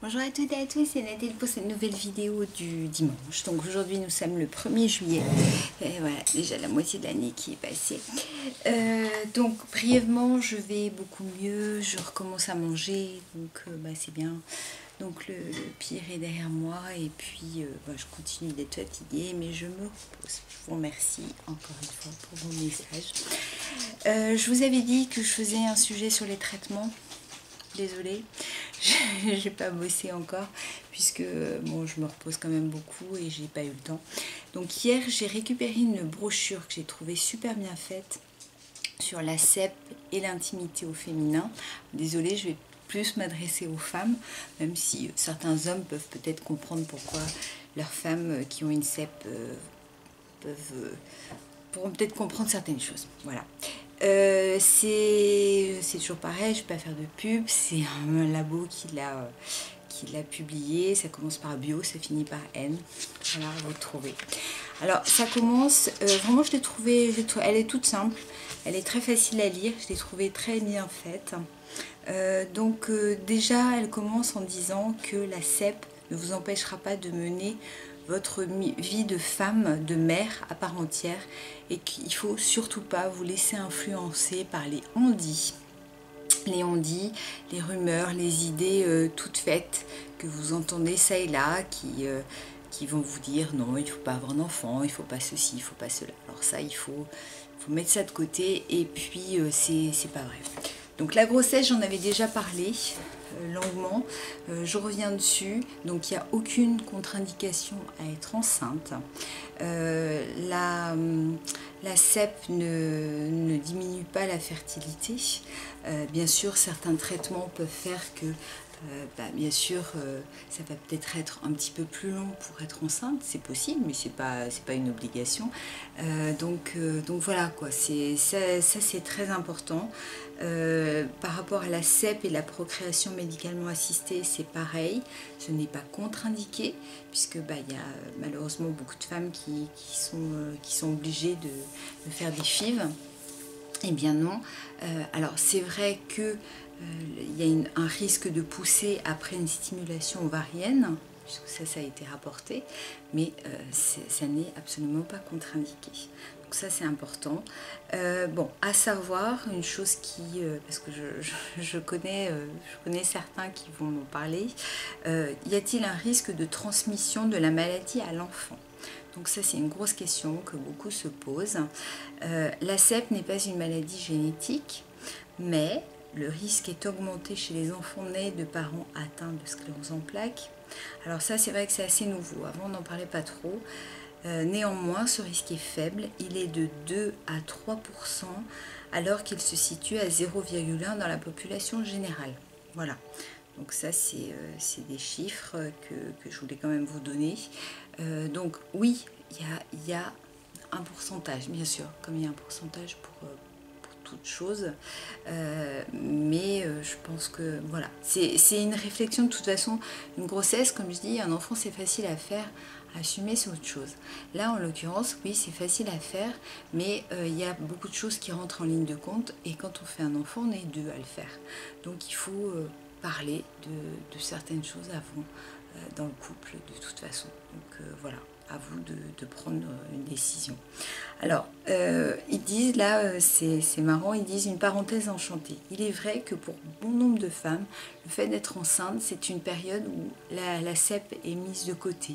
Bonjour à toutes et à tous, c'est Nathalie pour cette nouvelle vidéo du dimanche. Donc aujourd'hui nous sommes le 1er juillet. Et voilà, déjà la moitié de l'année qui est passée. Euh, donc brièvement, je vais beaucoup mieux, je recommence à manger, donc euh, bah, c'est bien. Donc le, pire est derrière moi et puis euh, bah, je continue d'être fatiguée, mais je me repose. Je vous remercie encore une fois pour vos messages. je vous avais dit que je faisais un sujet sur les traitements désolée, j'ai pas bossé encore puisque bon, je me repose quand même beaucoup et j'ai pas eu le temps. Donc hier, j'ai récupéré une brochure que j'ai trouvée super bien faite sur la CEP et l'intimité au féminin. Désolée, je vais plus m'adresser aux femmes, même si certains hommes peuvent peut-être comprendre pourquoi leurs femmes qui ont une CEP euh, peuvent, euh, pourront peut-être comprendre certaines choses. Voilà. Euh, c'est toujours pareil, je ne vais pas faire de pub, c'est un labo qui l'a publié, ça commence par bio, ça finit par N, voilà, vous le trouvez. Alors ça commence, euh, vraiment je l'ai trouvée, elle est toute simple, elle est très facile à lire, je l'ai trouvée très bien faite. Euh, donc déjà elle commence en disant que la CEP ne vous empêchera pas de mener votre vie de femme, de mère à part entière et qu'il faut surtout pas vous laisser influencer par les on les on les rumeurs, les idées euh, toutes faites que vous entendez ça et là qui, euh, vont vous dire non, il ne faut pas avoir d'enfant, il ne faut pas ceci, il ne faut pas cela. Alors ça, il faut, faut mettre ça de côté et puis euh, c'est pas vrai. Donc la grossesse, j'en avais déjà parlé. Euh, longuement. Euh, je reviens dessus. Donc il n'y a aucune contre-indication à être enceinte. Euh, la, la CEP ne, diminue pas la fertilité. bien sûr, certains traitements peuvent faire que bah, bien sûr, ça va peut-être être un petit peu plus long pour être enceinte, c'est possible, mais c'est pas pas une obligation. donc donc voilà quoi, c'est ça c'est très important. Euh, par rapport à la CEP et la procréation médicalement assistée, c'est pareil. Ce n'est pas contre-indiqué, puisque bah, y a malheureusement beaucoup de femmes qui, sont, euh, qui sont obligées de, faire des FIV. Eh bien non. Euh, alors c'est vrai qu'il y a un risque de pousser après une stimulation ovarienne, puisque ça, ça a été rapporté, mais ça n'est absolument pas contre-indiqué. Donc ça c'est important. Euh, bon, à savoir, une chose qui, euh, parce que je, connais, euh, je connais certains qui vont m'en parler, y a-t-il un risque de transmission de la maladie à l'enfant? Donc ça c'est une grosse question que beaucoup se posent. la CEP n'est pas une maladie génétique, mais le risque est augmenté chez les enfants nés de parents atteints de sclérose en plaques. Alors ça c'est vrai que c'est assez nouveau, avant on n'en parlait pas trop. Euh, néanmoins, ce risque est faible, il est de 2 à 3% alors qu'il se situe à 0,1 dans la population générale. Voilà, donc ça c'est euh, des chiffres que, je voulais quand même vous donner. Euh, donc oui, il y a, un pourcentage, bien sûr, comme il y a un pourcentage pour, toute chose. mais je pense que voilà, c'est une réflexion de toute façon. Une grossesse, comme je dis, un enfant c'est facile à faire. Assumer, c'est autre chose. Là, en l'occurrence, oui, c'est facile à faire, mais euh, il y a beaucoup de choses qui rentrent en ligne de compte. Et quand on fait un enfant, on est deux à le faire. Donc, il faut euh, parler de, certaines choses avant euh, dans le couple, de toute façon. Donc, voilà à vous de, prendre une décision. Alors, euh, ils disent, là, euh, c'est marrant, ils disent une parenthèse enchantée. Il est vrai que pour bon nombre de femmes, le fait d'être enceinte, c'est une période où la, la CEP est mise de côté.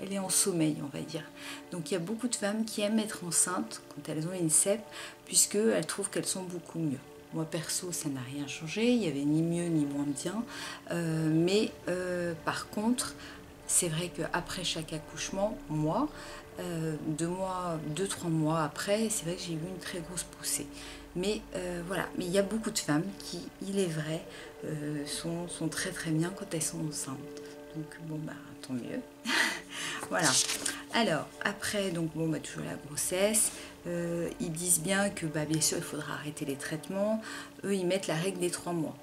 Elle est en sommeil, on va dire. Donc, il y a beaucoup de femmes qui aiment être enceintes quand elles ont une CEP, puisqu'elles trouvent qu'elles sont beaucoup mieux. Moi perso, ça n'a rien changé, il n'y avait ni mieux ni moins bien. Euh, mais par contre, c'est vrai qu'après chaque accouchement, moi, euh, deux mois, deux, trois mois après, c'est vrai que j'ai eu une très grosse poussée. Mais euh, voilà, mais il y a beaucoup de femmes qui, il est vrai, euh, sont, très très bien quand elles sont enceintes. Donc bon bah tant mieux. voilà. Alors après, donc bon bah toujours la grossesse. ils disent bien que bah, bien sûr il faudra arrêter les traitements. Eux ils mettent la règle des trois mois.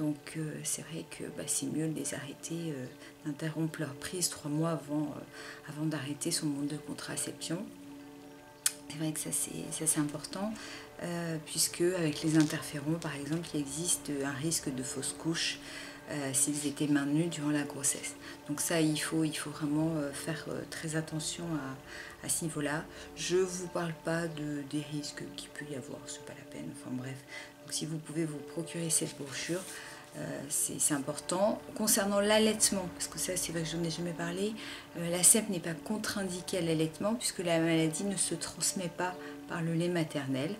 Donc euh, c'est vrai que bah, c'est mieux de les arrêter, euh, d'interrompre leur prise trois mois avant, euh, avant d'arrêter son mode de contraception. C'est vrai que ça c'est important, puisque avec les interférons par exemple, il existe un risque de fausse couche s'ils étaient maintenus durant la grossesse. Donc ça, il faut, il faut vraiment faire très attention à, à ce niveau-là. Je ne vous parle pas de, des risques qu'il peut y avoir, c'est pas la peine. Enfin bref, donc si vous pouvez vous procurer cette brochure, euh, c'est important. Concernant l'allaitement, parce que ça c'est vrai que je n'en ai jamais parlé, euh, la CEP n'est pas contre-indiquée à l'allaitement puisque la maladie ne se transmet pas par le lait maternel.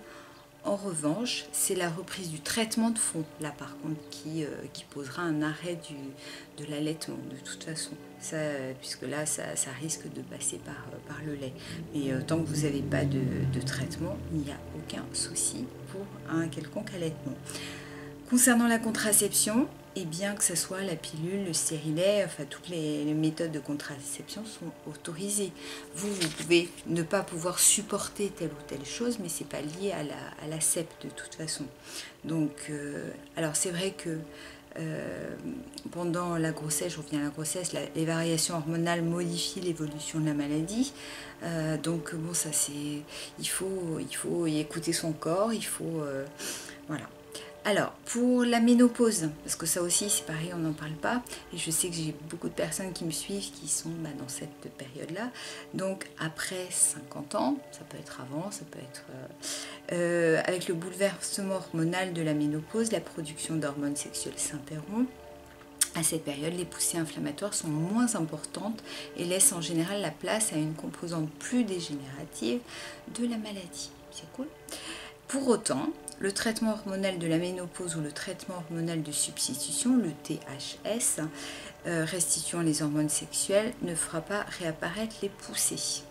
En revanche, c'est la reprise du traitement de fond, là par contre, qui, euh, posera un arrêt de l'allaitement de toute façon. Puisque là, ça, risque de passer par, le lait. Mais tant que vous n'avez pas de traitement, il n'y a aucun souci pour un quelconque allaitement. Concernant la contraception, et bien que ce soit la pilule, le stérilet, enfin toutes les, méthodes de contraception sont autorisées. Vous, vous pouvez ne pas pouvoir supporter telle ou telle chose, mais c'est pas lié à la, à CEP de toute façon. Donc, euh, alors c'est vrai que euh, pendant la grossesse, je reviens à la grossesse, les variations hormonales modifient l'évolution de la maladie. Euh, donc bon, ça c'est, il faut, il faut y écouter son corps, il faut, voilà. Alors, pour la ménopause, parce que ça aussi c'est pareil, on n'en parle pas, et je sais que j'ai beaucoup de personnes qui me suivent qui sont bah, dans cette période-là. Donc, après 50 ans, ça peut être avant, ça peut être... Euh, euh, avec le bouleversement hormonal de la ménopause, la production d'hormones sexuelles s'interrompt. À cette période, les poussées inflammatoires sont moins importantes et laissent en général la place à une composante plus dégénérative de la maladie. C'est cool. Pour autant, le traitement hormonal de la ménopause ou le traitement hormonal de substitution, le THS, euh, restituant les hormones sexuelles, ne fera pas réapparaître les poussées.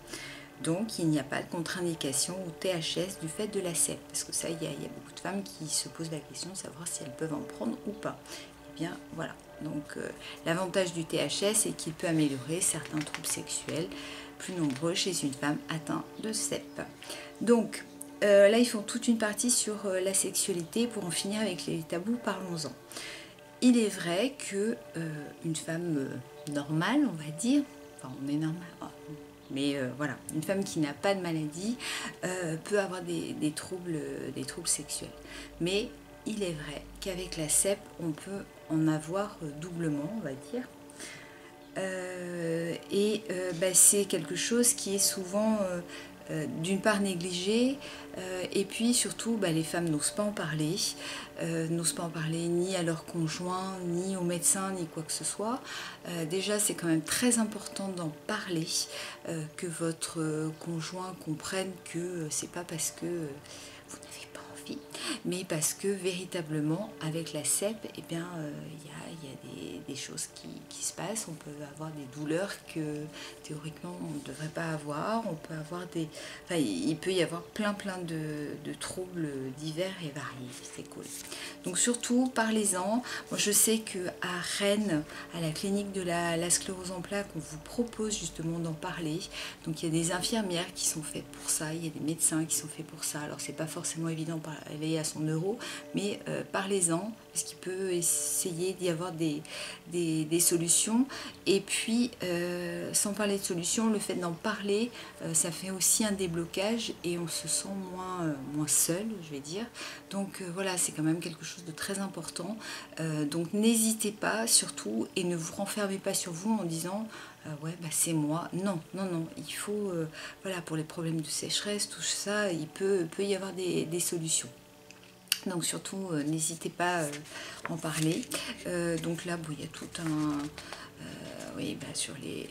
Donc il n'y a pas de contre-indication au THS du fait de la CEP. Parce que ça, il y, a, beaucoup de femmes qui se posent la question de savoir si elles peuvent en prendre ou pas. Eh bien voilà. Donc euh, l'avantage du THS c'est qu'il peut améliorer certains troubles sexuels plus nombreux chez une femme atteinte de CEP. Donc euh, là, ils font toute une partie sur euh, la sexualité pour en finir avec les tabous, parlons-en. Il est vrai que euh, une femme normale, on va dire, enfin on est normal, oh, mais voilà, une femme qui n'a pas de maladie peut avoir des, troubles, des troubles sexuels. Mais il est vrai qu'avec la CEP, on peut en avoir doublement, on va dire. et bah, c'est quelque chose qui est souvent d'une part négligée, euh, et puis surtout bah, les femmes n'osent pas en parler, euh, n'osent pas en parler ni à leur conjoint, ni aux médecins, ni quoi que ce soit. déjà c'est quand même très important d'en parler, que votre conjoint comprenne que c'est pas parce que vous n'avez mais parce que véritablement avec la CEP, eh bien il y a des, choses qui, se passent. On peut avoir des douleurs que théoriquement on ne devrait pas avoir. On peut avoir des. Enfin, il peut y avoir plein plein de, troubles divers et variés. C'est cool. Donc surtout, parlez-en. Moi je sais que à Rennes, à la clinique de la, sclérose en plaques, on vous propose justement d'en parler. Donc il y a des infirmières qui sont faites pour ça, il y a des médecins qui sont faits pour ça. Alors c'est pas forcément évident par à son euro, mais euh, parlez-en parce qu'il peut essayer d'y avoir des, des, solutions. Et puis, euh, sans parler de solutions, le fait d'en parler, euh, ça fait aussi un déblocage et on se sent moins, moins seul, je vais dire. Donc voilà, c'est quand même quelque chose de très important. donc n'hésitez pas surtout et ne vous renfermez pas sur vous en disant ouais bah c'est moi. Non, non, non, il faut, voilà, pour les problèmes de sécheresse, tout ça, il peut, peut y avoir des, des solutions. Donc surtout, euh, n'hésitez pas à euh, en parler. Euh, donc là, il y a tout un... oui, bah, sur les,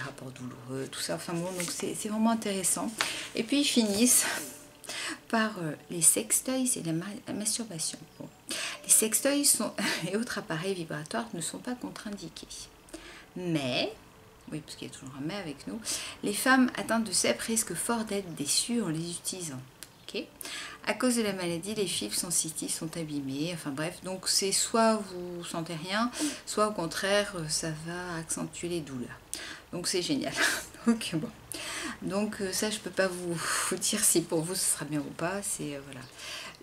rapports douloureux, tout ça. Enfin bon, donc c'est vraiment intéressant. Et puis ils finissent par les sextoys et la, masturbation. Les sextoys sont, et autres appareils vibratoires ne sont pas contre-indiqués. Mais, oui, parce qu'il y a toujours un mais avec nous, les femmes atteintes de CEP risquent fort d'être déçues en les utilisant. À cause de la maladie, les fibres sensitives sont abîmées. Enfin bref, donc c'est soit vous sentez rien, soit au contraire, ça va accentuer les douleurs. Donc c'est génial. bon. Donc euh, ça, je peux pas vous, dire si pour vous ce sera bien ou pas. C'est euh, voilà.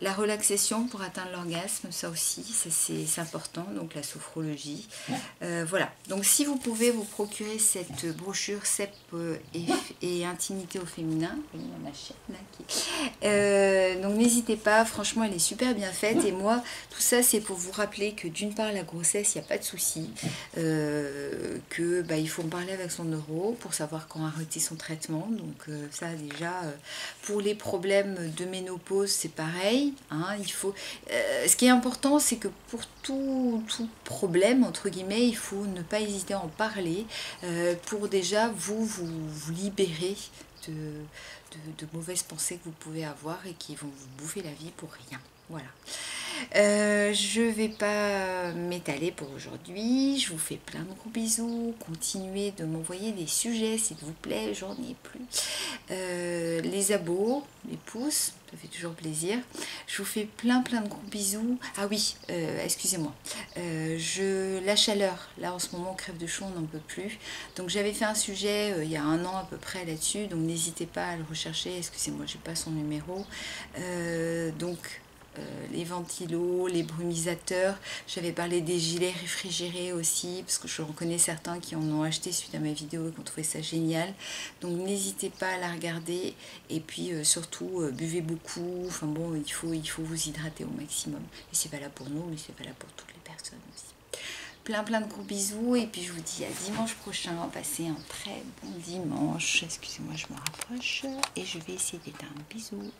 La relaxation pour atteindre l'orgasme, ça aussi, c'est important, donc la sophrologie. Euh, voilà, donc si vous pouvez vous procurer cette brochure CEP et, Intimité au féminin, euh, donc n'hésitez pas, franchement elle est super bien faite et moi tout ça c'est pour vous rappeler que d'une part la grossesse il n'y a pas de souci, que bah, il faut en parler avec son neuro pour savoir quand arrêter son traitement, donc ça déjà pour les problèmes de ménopause c'est pareil, Hein, il faut, euh, ce qui est important, c'est que pour tout, problème, entre guillemets, il faut ne pas hésiter à en parler euh, pour déjà vous, vous, libérer de, de, mauvaises pensées que vous pouvez avoir et qui vont vous bouffer la vie pour rien. Voilà. Euh, je vais pas m'étaler pour aujourd'hui. Je vous fais plein de gros bisous. Continuez de m'envoyer des sujets, s'il vous plaît. J'en ai plus. Euh, les abos, les pouces, ça fait toujours plaisir. Je vous fais plein plein de gros bisous. Ah oui, euh, excusez-moi. je la chaleur. Là en ce moment, crève de chaud, on n'en peut plus. Donc j'avais fait un sujet il y a un an à peu près là-dessus. Donc n'hésitez pas à le rechercher. Excusez-moi, j'ai pas son numéro. donc les ventilos, les brumisateurs. J'avais parlé des gilets réfrigérés aussi, parce que je reconnais certains qui en ont acheté suite à ma vidéo et qui ont trouvé ça génial. Donc n'hésitez pas à la regarder. Et puis euh, surtout, euh, buvez beaucoup. Enfin bon, il faut, il faut vous hydrater au maximum. Et c'est valable pour nous, mais c'est valable pour toutes les personnes aussi. Plein plein de gros bisous et puis je vous dis à dimanche prochain. Passez un très bon dimanche. Excusez-moi, je me rapproche et je vais essayer d'éteindre. Bisous.